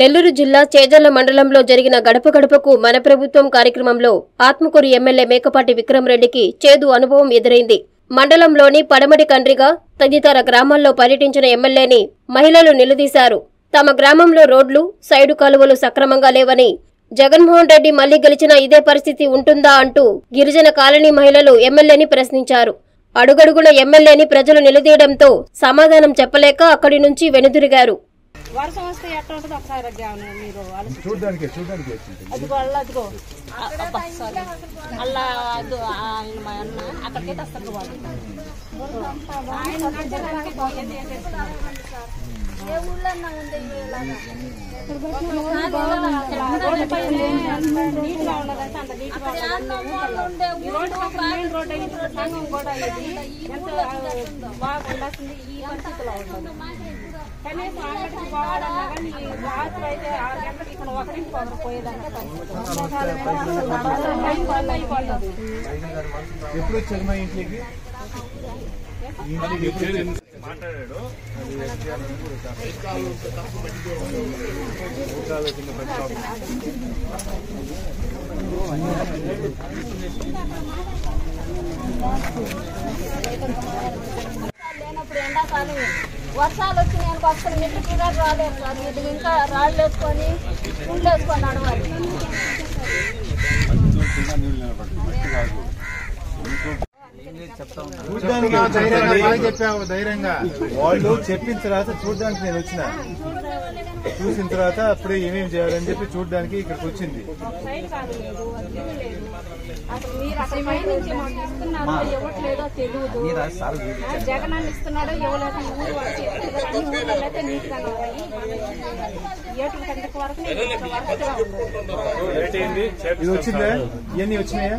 నెల్లూరు జిల్లా చేజర్ల మండలంలో జరిగిన గడప గడపకు మన ప్రభుత్వం కార్యక్రమంలో ఆత్మకూరు ఎమ్మెల్యే మేకపాటి విక్రమరెడ్డికి చేదు అనుభవం ఎదురైంది. మండలంలోని పడమటి కండ్రిగా తదితర గ్రామాల్లో పర్యటించిన ఎమ్మెల్యేని మహిళలు నిలదీశారు. తమ గ్రామంలో రోడ్లు సైడు కాలువలు సక్రమంగా లేవని జగన్మోహన్ రెడ్డి మళ్ళీ గెలిచిన ఇదే పరిస్థితి ఉంటుందా అంటూ గిరిజన కాలనీ మహిళలు ఎమ్మెల్యేని ప్రశ్నించారు. అడుగడుగున ఎమ్మెల్యేని ప్రజలు నిలదీయడంతో సమాధానం చెప్పలేక అక్కడి నుంచి వెనుదిరిగారు. వర్షం వస్తే ఎట్లా ఉంటుందో ఒకసారి మీరు. చూడడానికి చూడడానికి అదిగో అల్ల అదిగో సారీ. అదో ఆయన మా అన్న అక్కడికైతే అసలు వాళ్ళు ఆయన నడిచడానికి పోయేది చేసేస్తున్నారు. అంత నీట్గా ఈ ఈ పరిస్థితిలో ఉంటుంది కనీసం అంగడికి పోవాలన్నా కానీ రాత్రి అయితే ఆరు గంటలకు ఇక్కడ ఒకరింటికి ఎప్పుడు వచ్చారు మా ఇంట్లోకి ఎప్పుడు లేనప్పుడు ఎండాకాలం. వర్షాలు వచ్చినాయి అనుకో అసలు నీళ్ళు కూడా రాలేదు సార్. ఇది ఇంకా రాళ్ళు వేసుకొని పుళ్ళు వేసుకొని నడవాలి చూడడానికి ధైర్యంగా బాగా చెప్పావు ధైర్యంగా. వాళ్ళు చెప్పిన తర్వాత చూడడానికి నేను వచ్చిన. చూసిన తర్వాత అప్పుడే ఏమేమి చేయాలని చెప్పి చూడడానికి ఇక్కడికి వచ్చింది. ఇస్తున్నాడో ఇవ్వలేదు ఇది వచ్చిందా? ఇవన్నీ వచ్చినాయా?